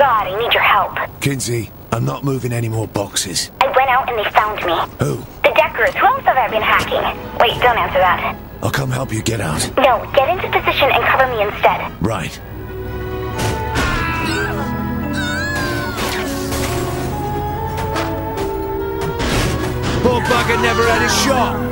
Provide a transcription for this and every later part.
God, I need your help. Kinzie, I'm not moving any more boxes. I went out and they found me. Who? The Deckers. Who else have I been hacking? Wait, don't answer that. I'll come help you get out. No, get into position and cover me instead. Right. Poor bugger never had a shot.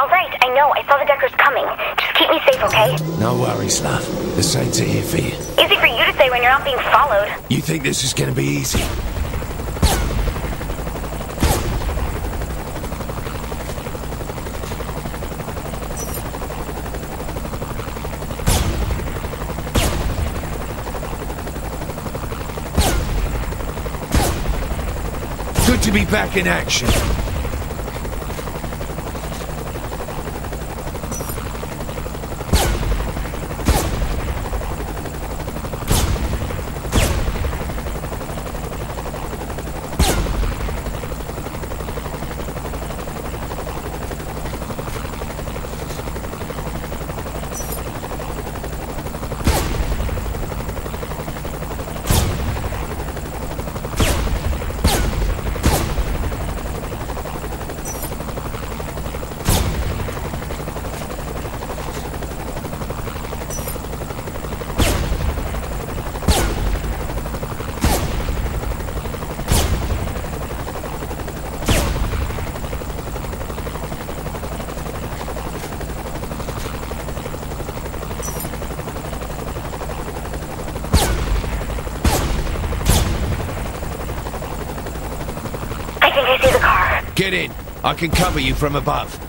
All right, I know. I saw the Deckers coming. Just keep me safe, okay? No worries, love. The Saints are here for you. Easy for you to say when you're not being followed. You think this is gonna be easy? Good to be back in action. Think I see the car. Get in. I can cover you from above.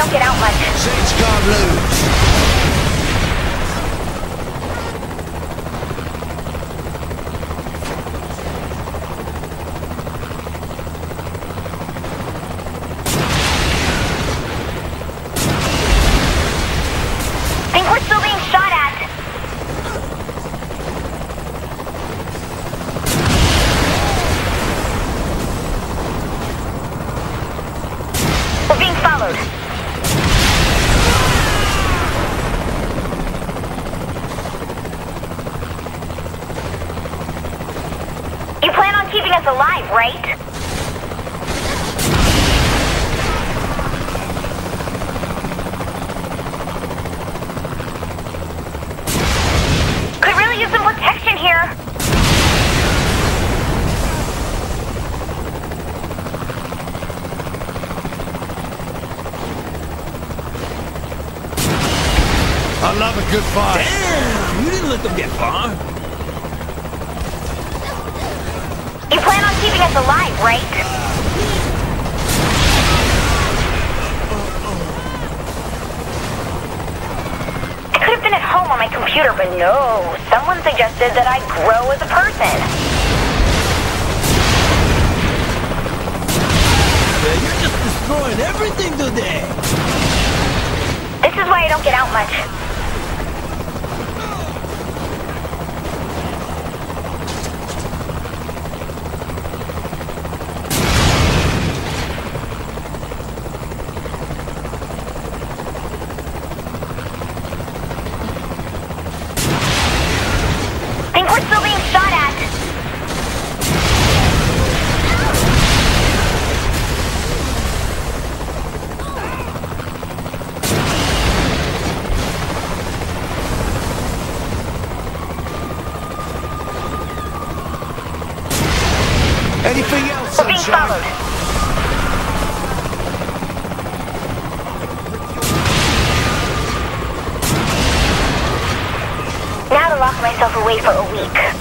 Don't get out much. Saints can't lose. Think we're still being shot at. We're being followed. You plan on keeping us alive, right? Could really use some protection here. I love a good fight. Damn, you didn't let them get far. You plan on keeping us alive, right? I could have been at home on my computer, but no. Someone suggested that I grow as a person. Yeah, you're just destroying everything today. This is why I don't get out much. Myself away for a week.